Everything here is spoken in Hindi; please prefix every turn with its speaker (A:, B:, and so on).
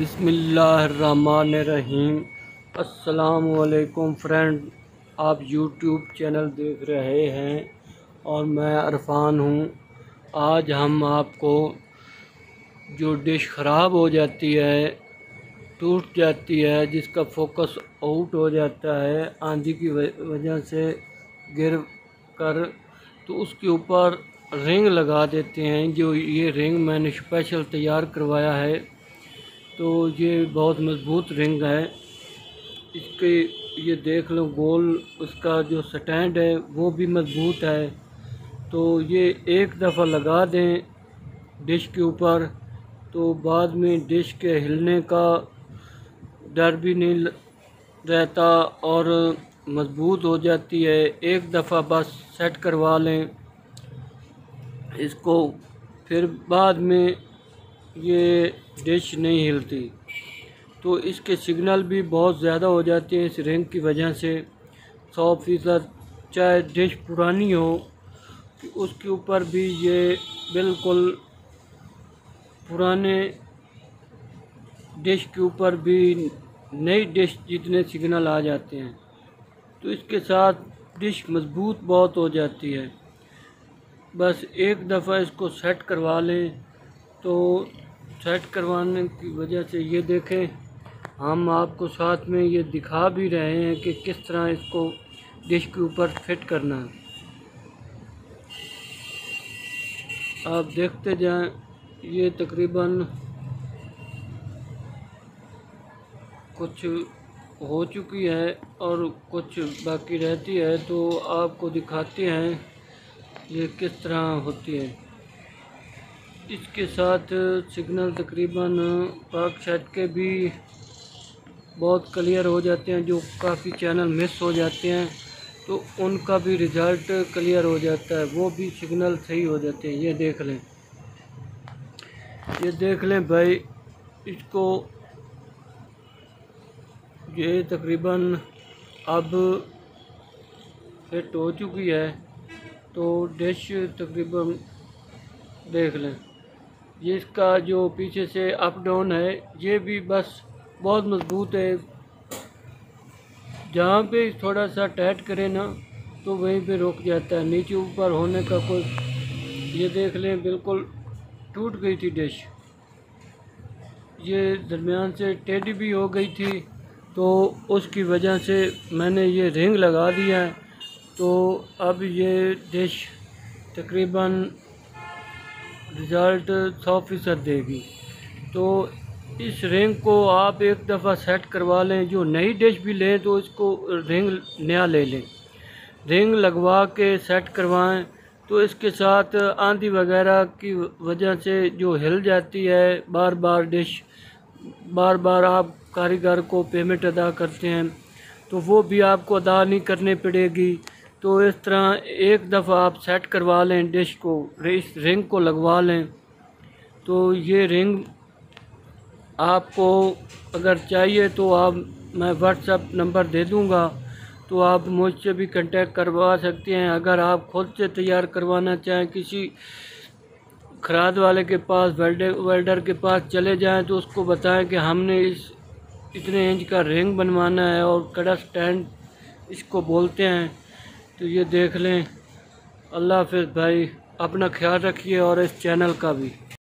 A: बिसमीम अस्सलाम फ्रेंड, आप यूट्यूब चैनल देख रहे हैं और मैं अरफान हूँ। आज हम आपको जो डिश ख़राब हो जाती है, टूट जाती है, जिसका फोकस आउट हो जाता है, आंधी की वजह से गिर कर तो उसके ऊपर रिंग लगा देते हैं, जो ये रिंग मैंने स्पेशल तैयार करवाया है। तो ये बहुत मज़बूत रिंग है। इसके ये देख लो गोल, उसका जो स्टैंड है वो भी मज़बूत है। तो ये एक दफ़ा लगा दें डिश के ऊपर तो बाद में डिश के हिलने का डर भी नहीं रहता और मज़बूत हो जाती है। एक दफ़ा बस सेट करवा लें। इसको फिर बाद में ये डिश नहीं हिलती। तो इसके सिग्नल भी बहुत ज़्यादा हो जाते हैं इस रिंग की वजह से। सौ फ़ीसद चाहे डिश पुरानी हो, उसके ऊपर भी ये बिल्कुल पुराने डिश के ऊपर भी नई डिश जितने सिग्नल आ जाते हैं। तो इसके साथ डिश मज़बूत बहुत हो जाती है। बस एक दफ़ा इसको सेट करवा लें तो सेट करवाने की वजह से ये देखें, हम आपको साथ में ये दिखा भी रहे हैं कि किस तरह इसको डिश के ऊपर फिट करना है। आप देखते जाएँ, ये तकरीबन कुछ हो चुकी है और कुछ बाकी रहती है तो आपको दिखाते हैं ये किस तरह होती है। इसके साथ सिग्नल तकरीबन पाक सेट के भी बहुत क्लियर हो जाते हैं, जो काफ़ी चैनल मिस हो जाते हैं तो उनका भी रिज़ल्ट क्लियर हो जाता है। वो भी सिग्नल सही हो जाते हैं। ये देख लें। ये देख लें भाई, इसको ये तकरीबन अब फिट हो चुकी है तो डिश तकरीबन देख लें। ये इसका जो पीछे से अप डाउन है, ये भी बस बहुत मज़बूत है। जहाँ पे थोड़ा सा टाइट करे ना तो वहीं पे रुक जाता है। नीचे ऊपर होने का कोई, ये देख लें, बिल्कुल टूट गई थी डिश। ये दरमियान से टेढ़ी भी हो गई थी तो उसकी वजह से मैंने ये रिंग लगा दिया है। तो अब ये डिश तकरीबन रिज़ल्ट सौ फ़ीसद देगी। तो इस रिंग को आप एक दफ़ा सेट करवा लें, जो नई डिश भी लें तो इसको रिंग नया ले लें। रिंग लगवा के सेट करवाएँ तो इसके साथ आंधी वगैरह की वजह से जो हिल जाती है बार बार डिश बार बार आप कारीगर को पेमेंट अदा करते हैं तो वो भी आपको अदा नहीं करनी पड़ेगी। तो इस तरह एक दफ़ा आप सेट करवा लें डिश को, इस रिंग को लगवा लें। तो ये रिंग आपको अगर चाहिए तो आप, मैं व्हाट्सअप नंबर दे दूँगा तो आप मुझसे भी कांटेक्ट करवा सकते हैं। अगर आप खुद से तैयार करवाना चाहें, किसी खराद वाले के पास वेल्डर वेल्डर के पास चले जाएँ तो उसको बताएँ कि हमने इस, इतने इंच का रिंग बनवाना है और कड़ा स्टैंड इसको बोलते हैं। तो ये देख लें। अल्लाह हाफ़ भाई, अपना ख्याल रखिए और इस चैनल का भी।